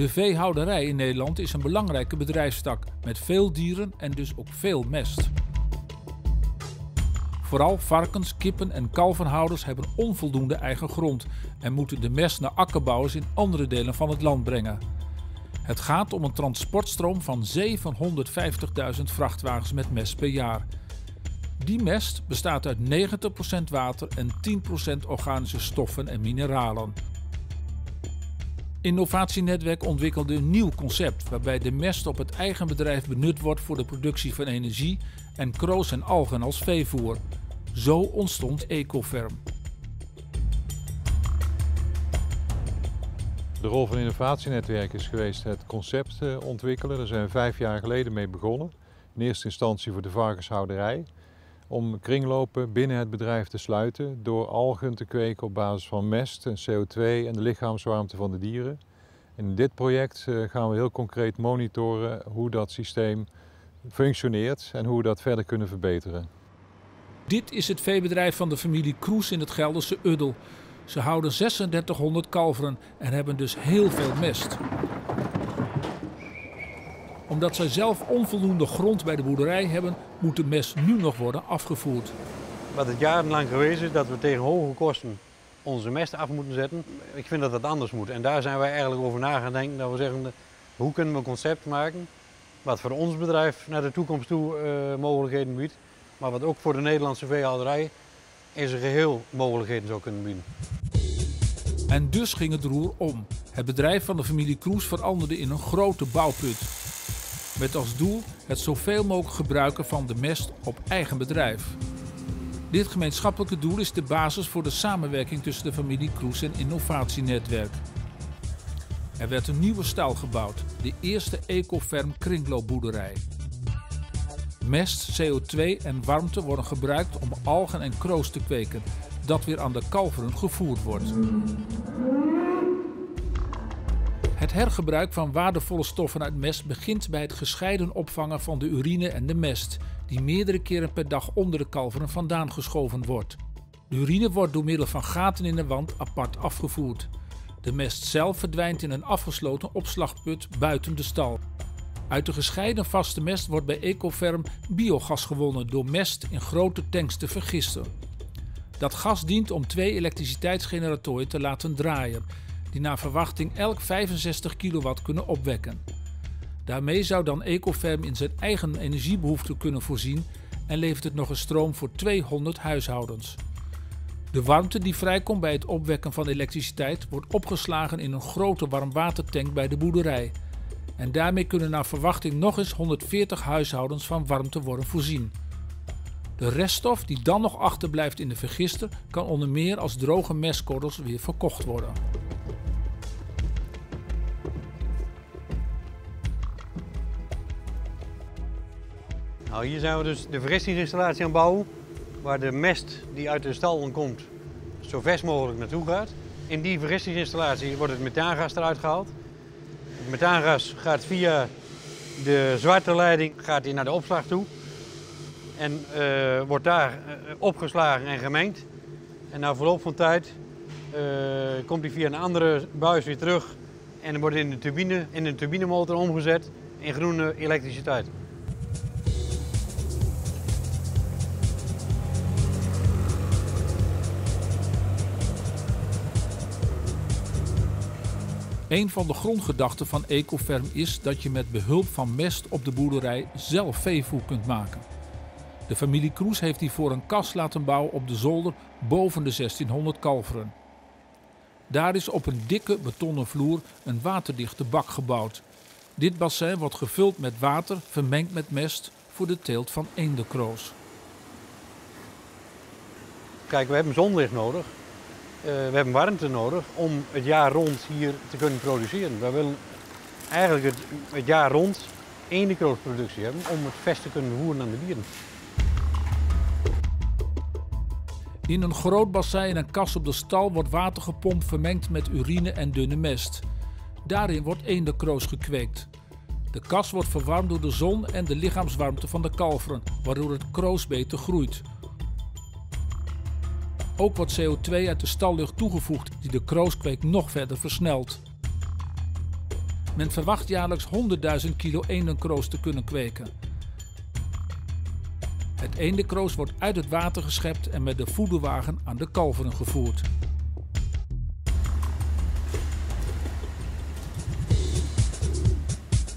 De veehouderij in Nederland is een belangrijke bedrijfstak met veel dieren en dus ook veel mest. Vooral varkens, kippen en kalvenhouders hebben onvoldoende eigen grond en moeten de mest naar akkerbouwers in andere delen van het land brengen. Het gaat om een transportstroom van 750.000 vrachtwagens met mest per jaar. Die mest bestaat uit 90% water en 10% organische stoffen en mineralen. Innovatienetwerk ontwikkelde een nieuw concept waarbij de mest op het eigen bedrijf benut wordt voor de productie van energie en kroos en algen als veevoer. Zo ontstond Ecoferm. De rol van innovatienetwerk is geweest het concept eh, ontwikkelen. Daar zijn we vijf jaar geleden mee begonnen. In eerste instantie voor de varkenshouderij. Om kringlopen binnen het bedrijf te sluiten door algen te kweken op basis van mest en CO2 en de lichaamswarmte van de dieren. In dit project eh, gaan we heel concreet monitoren hoe dat systeem functioneert en hoe we dat verder kunnen verbeteren. Dit is het veebedrijf van de familie Kroes in het Gelderse Uddel. Ze houden 3600 kalveren en hebben dus heel veel mest. Omdat zij zelf onvoldoende grond bij de boerderij hebben, moet de mest nu nog worden afgevoerd. Wat het jarenlang geweest is dat we tegen hoge kosten onze mest af moeten zetten. Ik vind dat dat anders moet. En daar zijn wij eigenlijk over na gaan denken. Dat we zeggen, hoe kunnen we een concept maken wat voor ons bedrijf naar de toekomst toe uh, mogelijkheden biedt. Maar wat ook voor de Nederlandse veehouderij in zijn geheel mogelijkheden zou kunnen bieden. En dus ging het roer om. Het bedrijf van de familie Kroes veranderde in een grote bouwput. Met als doel het zoveel mogelijk gebruiken van de mest op eigen bedrijf. Dit gemeenschappelijke doel is de basis voor de samenwerking tussen de familie Kroes en Innovatienetwerk. Er werd een nieuwe stal gebouwd, de eerste Ecoferm kringloopboerderij. Mest, CO2 en warmte worden gebruikt om algen en kroos te kweken, dat weer aan de kalveren gevoerd wordt. Het hergebruik van waardevolle stoffen uit mest begint bij het gescheiden opvangen van de urine en de mest, die meerdere keren per dag onder de kalveren vandaan geschoven wordt. De urine wordt door middel van gaten in de wand apart afgevoerd. De mest zelf verdwijnt in een afgesloten opslagput buiten de stal. Uit de gescheiden vaste mest wordt bij Ecoferm biogas gewonnen door mest in grote tanks te vergisten. Dat gas dient om twee elektriciteitsgeneratoren te laten draaien, die naar verwachting elk 65 kilowatt kunnen opwekken. Daarmee zou dan Ecoferm in zijn eigen energiebehoeften kunnen voorzien en levert het nog een stroom voor 200 huishoudens. De warmte die vrijkomt bij het opwekken van elektriciteit wordt opgeslagen in een grote warmwatertank bij de boerderij. En daarmee kunnen naar verwachting nog eens 140 huishoudens van warmte worden voorzien. De reststof die dan nog achterblijft in de vergister kan onder meer als droge mestkorrels weer verkocht worden. Nou, hier zijn we dus de vergistingsinstallatie aan het bouwen, waar de mest die uit de stal komt zo vers mogelijk naartoe gaat. In die vergistingsinstallatie wordt het methaangas eruit gehaald. Het methaangas gaat via de zwarte leiding gaat naar de opslag toe en uh, wordt daar uh, opgeslagen en gemengd. En na verloop van tijd uh, komt hij via een andere buis weer terug en wordt in de, turbine, in de turbinemotor omgezet in groene elektriciteit. Een van de grondgedachten van Ecoferm is dat je met behulp van mest op de boerderij zelf veevoer kunt maken. De familie Kroes heeft hiervoor een kas laten bouwen op de zolder boven de 1600 kalveren. Daar is op een dikke betonnen vloer een waterdichte bak gebouwd. Dit bassin wordt gevuld met water vermengd met mest voor de teelt van eendenkroos. Kijk, we hebben zonlicht nodig. Uh, we hebben warmte nodig om het jaar rond hier te kunnen produceren. We willen eigenlijk het, het jaar rond eendenkroosproductie hebben om het vest te kunnen voeren aan de dieren. In een groot bassin en kas op de stal wordt water gepompt vermengd met urine en dunne mest. Daarin wordt eendenkroos gekweekt. De kas wordt verwarmd door de zon en de lichaamswarmte van de kalveren, waardoor het kroos beter groeit. Ook wordt CO2 uit de stallucht toegevoegd die de krooskweek nog verder versnelt. Men verwacht jaarlijks 100.000 kilo eendenkroos te kunnen kweken. Het eendekroos wordt uit het water geschept en met de voederwagen aan de kalveren gevoerd.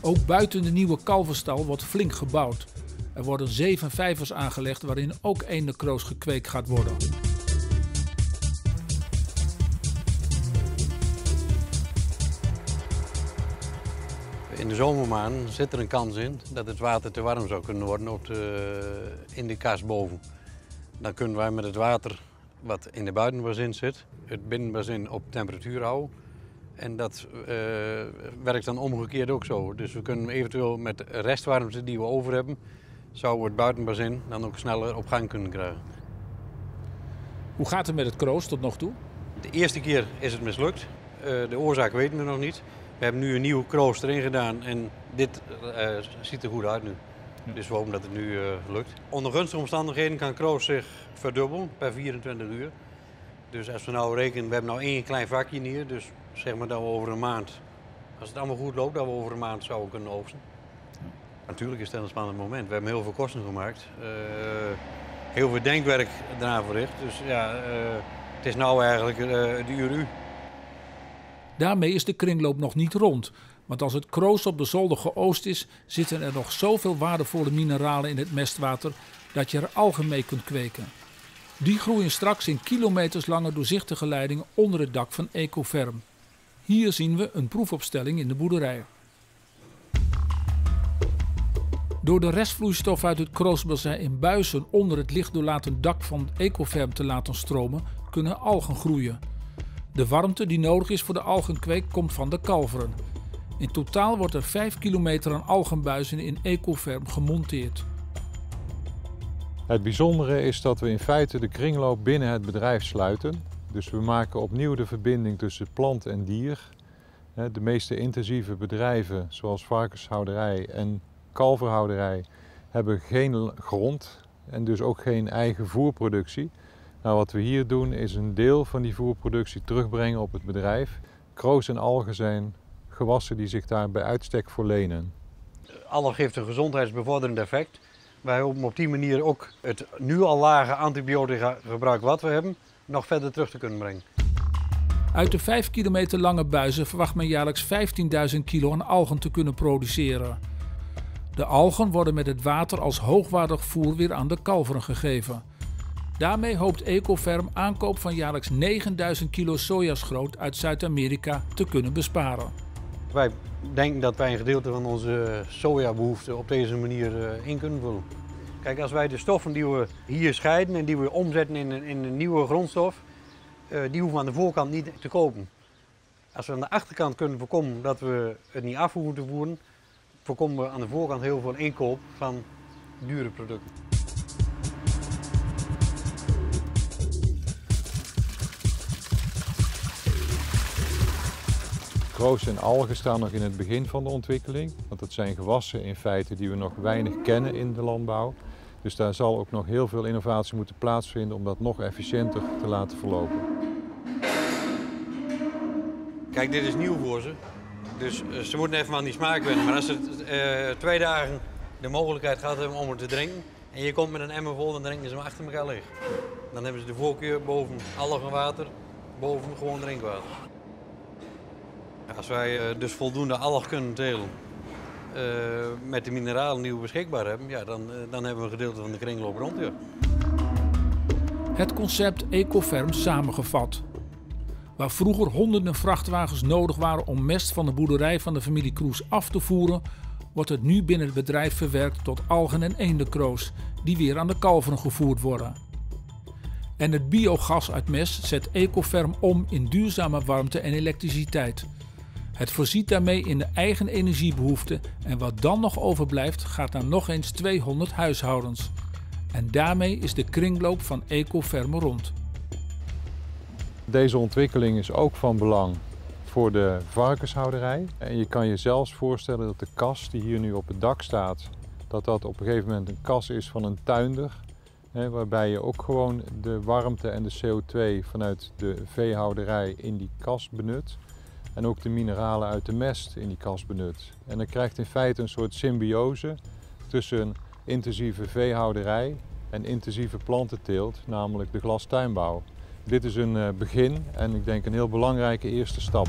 Ook buiten de nieuwe kalverstal wordt flink gebouwd. Er worden zeven vijvers aangelegd waarin ook eendenkroos gekweekt gaat worden. In de zomermaanden zit er een kans in dat het water te warm zou kunnen worden op de, in de kast boven. Dan kunnen wij met het water wat in de buitenbazin zit, het binnenbazin op temperatuur houden. En dat uh, werkt dan omgekeerd ook zo. Dus we kunnen eventueel met de restwarmte die we over hebben, zouden we het buitenbazin dan ook sneller op gang kunnen krijgen. Hoe gaat het met het kroos tot nog toe? De eerste keer is het mislukt. Uh, de oorzaak weten we nog niet. We hebben nu een nieuwe kroos erin gedaan en dit uh, ziet er goed uit nu. Ja. Dus we hopen dat het nu uh, lukt. Onder gunstige omstandigheden kan kroos zich verdubbelen per 24 uur. Dus als we nou rekenen, we hebben nou één klein vakje hier, dus zeg maar dat we over een maand, als het allemaal goed loopt, dat we over een maand zouden kunnen oogsten. Ja. Natuurlijk is dat een spannend moment. We hebben heel veel kosten gemaakt. Uh, heel veel denkwerk daarna verricht. Dus ja, het is nou eigenlijk de uur u. Daarmee is de kringloop nog niet rond. Want als het kroos op de zolder geoost is, zitten er nog zoveel waardevolle mineralen in het mestwater dat je er algen mee kunt kweken. Die groeien straks in kilometers lange doorzichtige leidingen onder het dak van Ecoferm. Hier zien we een proefopstelling in de boerderij. Door de restvloeistof uit het kroosbassin in buizen onder het lichtdoorlatend dak van Ecoferm te laten stromen, kunnen algen groeien. De warmte die nodig is voor de algenkweek komt van de kalveren. In totaal wordt er 5 kilometer aan algenbuizen in Ecoferm gemonteerd. Het bijzondere is dat we in feite de kringloop binnen het bedrijf sluiten. Dus we maken opnieuw de verbinding tussen plant en dier. De meeste intensieve bedrijven, zoals varkenshouderij en kalverhouderij, hebben geen grond en dus ook geen eigen voerproductie. Nou, wat we hier doen is een deel van die voerproductie terugbrengen op het bedrijf. Kroos en algen zijn gewassen die zich daar bij uitstek voor lenen. Algen geeft een gezondheidsbevorderend effect. Wij hopen op die manier ook het nu al lage antibiotica gebruik wat we hebben nog verder terug te kunnen brengen. Uit de 5 kilometer lange buizen verwacht men jaarlijks 15.000 kilo aan algen te kunnen produceren. De algen worden met het water als hoogwaardig voer weer aan de kalveren gegeven. Daarmee hoopt Ecoferm aankoop van jaarlijks 9000 kilo sojaschroot uit Zuid-Amerika te kunnen besparen. Wij denken dat wij een gedeelte van onze sojabehoeften op deze manier eh, in kunnen vullen. Kijk, als wij de stoffen die we hier scheiden en die we omzetten in een, in een nieuwe grondstof, uh, die hoeven we aan de voorkant niet te kopen. Als we aan de achterkant kunnen voorkomen dat we het niet af hoeven te voeren, voorkomen we aan de voorkant heel veel inkoop van dure producten. Kroos en algen staan nog in het begin van de ontwikkeling, want het zijn gewassen in feite die we nog weinig kennen in de landbouw. Dus daar zal ook nog heel veel innovatie moeten plaatsvinden om dat nog efficiënter te laten verlopen. Kijk, dit is nieuw voor ze. Dus uh, ze moeten even aan die smaak wennen. Maar als ze uh, twee dagen de mogelijkheid gehad hebben om het te drinken... en je komt met een emmer vol, dan drinken ze hem achter elkaar leeg. Dan hebben ze de voorkeur boven algenwater, boven gewoon drinkwater. Als wij uh, dus voldoende alg kunnen telen uh, met de mineralen die we beschikbaar hebben, ja, dan, uh, dan hebben we een gedeelte van de kringloop rond. Het concept Ecoferm samengevat. Waar vroeger honderden vrachtwagens nodig waren om mest van de boerderij van de familie Kroes af te voeren, wordt het nu binnen het bedrijf verwerkt tot algen en eendekroos, die weer aan de kalveren gevoerd worden. En het biogas uit mest zet Ecoferm om in duurzame warmte en elektriciteit. Het voorziet daarmee in de eigen energiebehoeften en wat dan nog overblijft gaat naar nog eens 200 huishoudens. En daarmee is de kringloop van Ecoferme rond. Deze ontwikkeling is ook van belang voor de varkenshouderij. En je kan je zelfs voorstellen dat de kas die hier nu op het dak staat, dat dat op een gegeven moment een kas is van een tuinder. Hè, waarbij je ook gewoon de warmte en de CO2 vanuit de veehouderij in die kas benut. En ook de mineralen uit de mest in die kas benut. En dan krijgt in feite een soort symbiose tussen intensieve veehouderij en intensieve plantenteelt, namelijk de glastuinbouw. Dit is een begin en ik denk een heel belangrijke eerste stap.